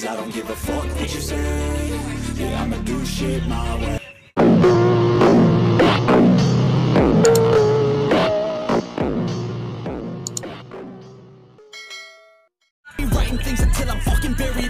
Cause I don't give a fuck what you say. Yeah, I'ma do shit my way. Writing things until I'm fucking buried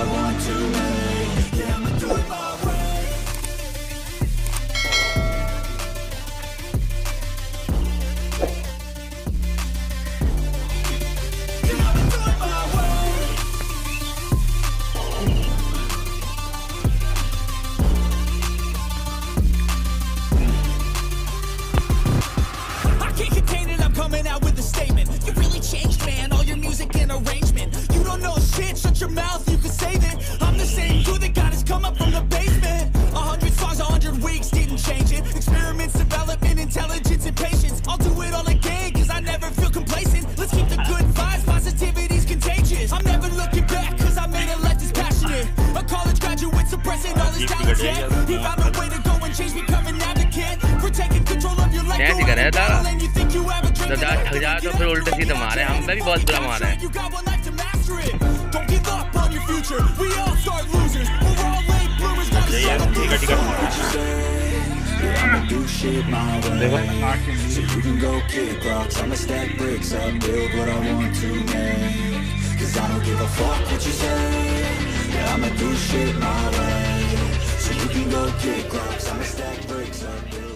your mouth, you can save it I'm the same dude that got us come up from the basement A hundred songs, a hundred weeks, didn't change it Experiments, development, intelligence, and patience I'll do it all again, cause I never feel complacent Let's keep the good vibes, positivity's contagious I'm never looking back, cause I made a life that's passionate A college graduate suppressing all his talents yet He found a way to go and change, become an advocate For taking control of your life, go out battle And you think you have a dream, settle for the what you say. Yeah, I'ma stack bricks build what I want to make. Cause I don't give a fuck what you say. Yeah, I'ma do shit my way. So you can go kick rocks, I'ma stack bricks up,